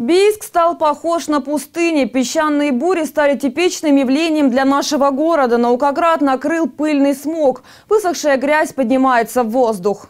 Бийск стал похож на пустыню. Песчаные бури стали типичным явлением для нашего города. Наукоград накрыл пыльный смог. Высохшая грязь поднимается в воздух.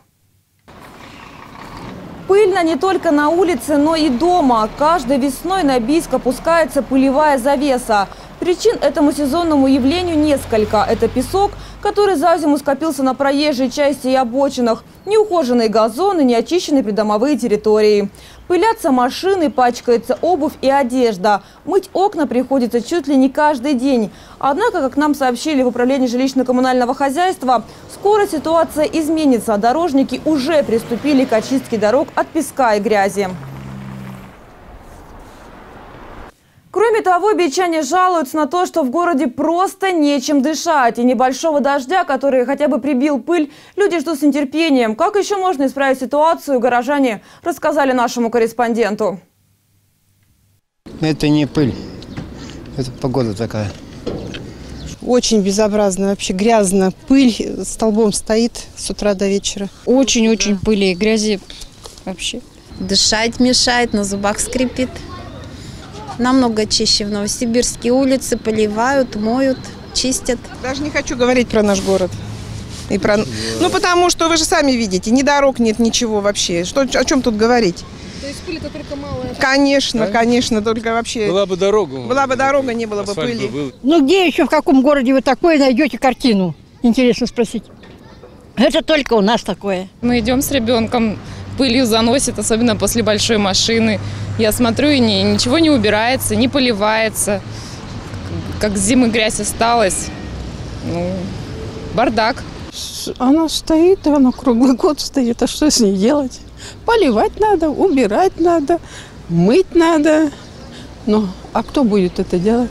Пыльно не только на улице, но и дома. Каждой весной на Бийск опускается пылевая завеса. Причин этому сезонному явлению несколько. Это песок, который за зиму скопился на проезжей части и обочинах, неухоженные газоны, неочищенные придомовые территории. Пылятся машины, пачкается обувь и одежда. Мыть окна приходится чуть ли не каждый день. Однако, как нам сообщили в управлении жилищно-коммунального хозяйства, скоро ситуация изменится. Дорожники уже приступили к очистке дорог от песка и грязи. Кроме того, бичане жалуются на то, что в городе просто нечем дышать. И небольшого дождя, который хотя бы прибил пыль, люди ждут с нетерпением. Как еще можно исправить ситуацию, горожане рассказали нашему корреспонденту. Это не пыль, это погода такая. Очень безобразно, вообще грязно. Пыль столбом стоит с утра до вечера. Очень-очень пыли и грязи вообще. Дышать мешает, на зубах скрипит. Намного чище в Новосибирске улицы поливают, моют, чистят. Даже не хочу говорить про наш город. И про... Ну, потому что вы же сами видите, ни дорог нет, ничего вообще. Что, о чем тут говорить? То есть пыль это только малая? Конечно, конечно, только вообще... Была бы дорога. Была бы дорога, не было бы пыли. был. Ну где еще, в каком городе вы такое найдете картину? Интересно спросить. Это только у нас такое. Мы идем с ребенком, пылью заносит, особенно после большой машины. Я смотрю, и ни- ничего не убирается, не поливается. Как с зимы грязь осталась. Ну, бардак. Она стоит, она круглый год стоит, а что с ней делать? Поливать надо, убирать надо, мыть надо. Ну, а кто будет это делать?